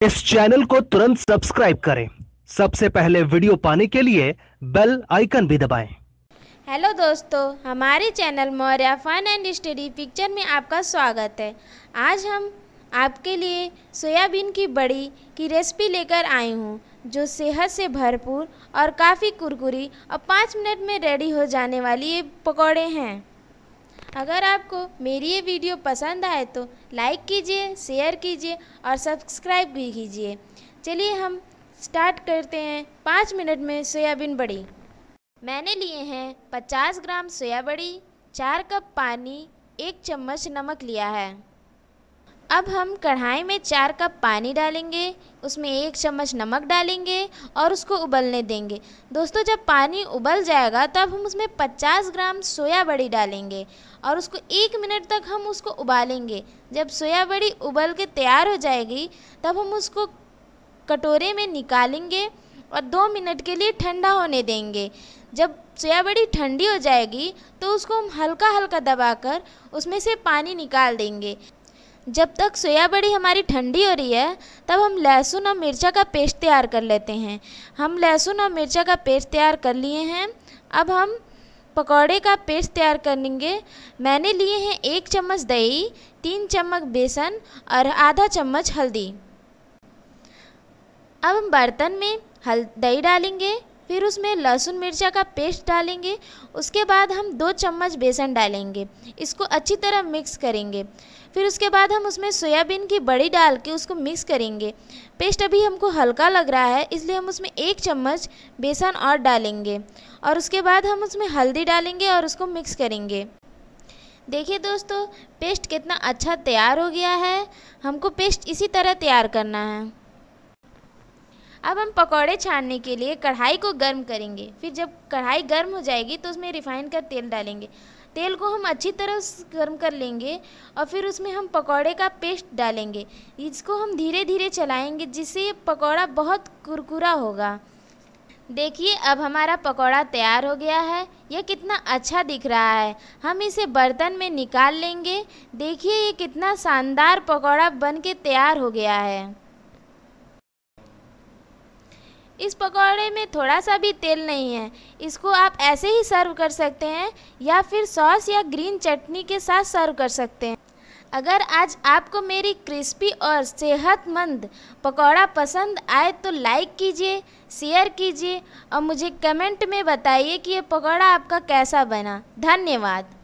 इस चैनल को तुरंत सब्सक्राइब करें। सबसे पहले वीडियो पाने के लिए बेल आइकन भी दबाएँ। हेलो दोस्तों, हमारे channel Maurya fun and study picture में आपका स्वागत है। आज हम आपके लिए सोयाबीन की बड़ी की रेसिपी लेकर आई हूँ, जो सेहत से भरपूर और काफ़ी कुरकुरी और पाँच मिनट में रेडी हो जाने वाली ये पकौड़े हैं। अगर आपको मेरी ये वीडियो पसंद आए तो लाइक कीजिए, शेयर कीजिए और सब्सक्राइब भी कीजिए। चलिए हम स्टार्ट करते हैं पाँच मिनट में सोयाबीन बड़ी। मैंने लिए हैं पचास ग्राम सोया बड़ी, चार कप पानी, एक चम्मच नमक लिया है। अब हम कढ़ाई में चार कप पानी डालेंगे, उसमें एक चम्मच नमक डालेंगे और उसको उबलने देंगे। दोस्तों, जब पानी उबल जाएगा, तब हम उसमें 50 ग्राम सोया बड़ी डालेंगे और उसको एक मिनट तक हम उसको उबालेंगे। जब सोया बड़ी उबल के तैयार हो जाएगी, तब हम उसको कटोरे में निकालेंगे और दो मिनट के लिए ठंडा होने देंगे। जब सोया बड़ी ठंडी हो जाएगी तो उसको हम हल्का हल्का दबाकर उसमें से पानी निकाल देंगे। जब तक सोया बड़ी हमारी ठंडी हो रही है, तब हम लहसुन और मिर्चा का पेस्ट तैयार कर लेते हैं। हम लहसुन और मिर्चा का पेस्ट तैयार कर लिए हैं। अब हम पकौड़े का पेस्ट तैयार करेंगे। मैंने लिए हैं एक चम्मच दही, तीन चम्मच बेसन और आधा चम्मच हल्दी। अब हम बर्तन में हल, दही डालेंगे। फिर उसमें लहसुन मिर्चा का पेस्ट डालेंगे। उसके बाद हम दो चम्मच बेसन डालेंगे। इसको अच्छी तरह मिक्स करेंगे। फिर उसके बाद हम उसमें सोयाबीन की बड़ी डाल के उसको मिक्स करेंगे। पेस्ट अभी हमको हल्का लग रहा है, इसलिए हम उसमें एक चम्मच बेसन और डालेंगे। और उसके बाद हम उसमें हल्दी डालेंगे और उसको मिक्स करेंगे। देखिए दोस्तों, पेस्ट कितना अच्छा तैयार हो गया है। हमको पेस्ट इसी तरह तैयार करना है। अब हम पकौड़े छानने के लिए कढ़ाई को गर्म करेंगे। फिर जब कढ़ाई गर्म हो जाएगी तो उसमें रिफाइन का तेल डालेंगे। तेल को हम अच्छी तरह गर्म कर लेंगे और फिर उसमें हम पकौड़े का पेस्ट डालेंगे। इसको हम धीरे धीरे चलाएँगे जिससे ये पकौड़ा बहुत कुरकुरा होगा। देखिए, अब हमारा पकौड़ा तैयार हो गया है। यह कितना अच्छा दिख रहा है। हम इसे बर्तन में निकाल लेंगे। देखिए, ये कितना शानदार पकौड़ा बन के तैयार हो गया है। इस पकौड़े में थोड़ा सा भी तेल नहीं है। इसको आप ऐसे ही सर्व कर सकते हैं या फिर सॉस या ग्रीन चटनी के साथ सर्व कर सकते हैं। अगर आज आपको मेरी क्रिस्पी और सेहतमंद पकौड़ा पसंद आए तो लाइक कीजिए, शेयर कीजिए और मुझे कमेंट में बताइए कि ये पकौड़ा आपका कैसा बना। धन्यवाद।